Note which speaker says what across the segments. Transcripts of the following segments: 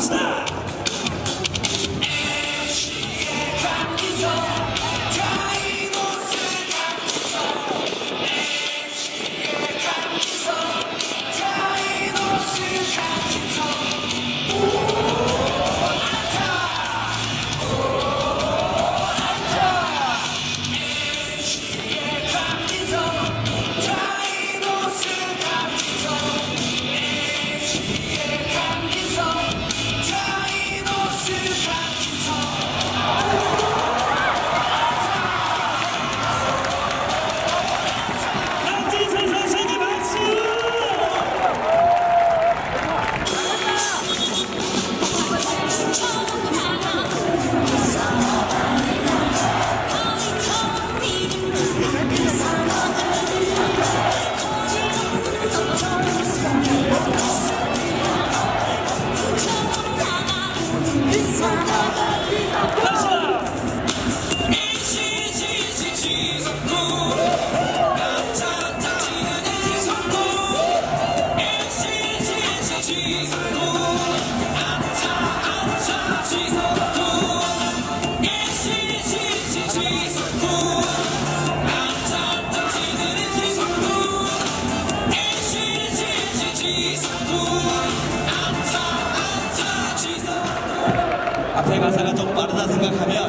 Speaker 1: Stop! Ils sont 생각하면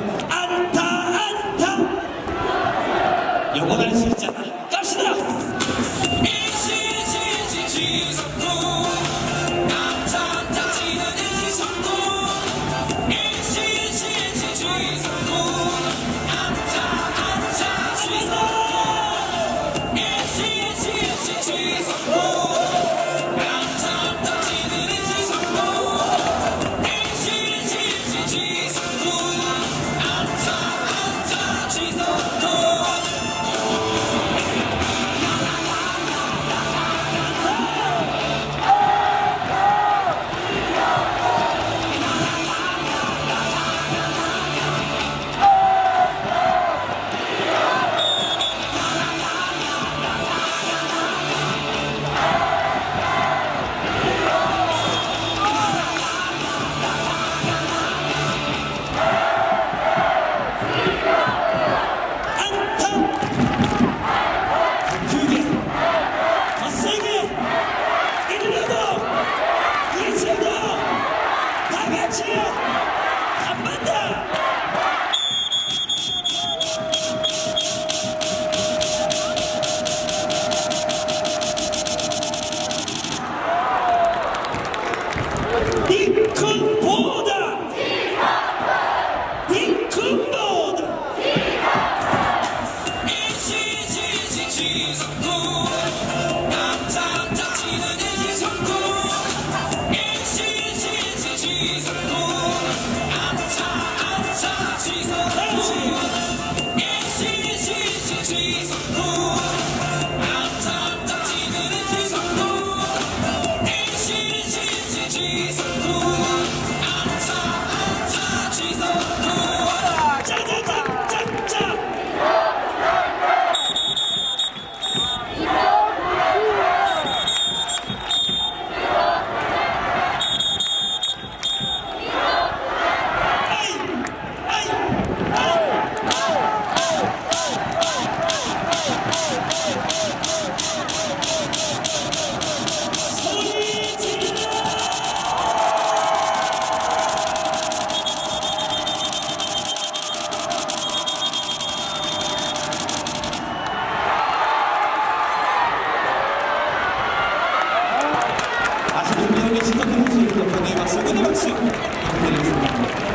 Speaker 1: 링컨보다 링컨보다 지석훈 지석훈 Beleza.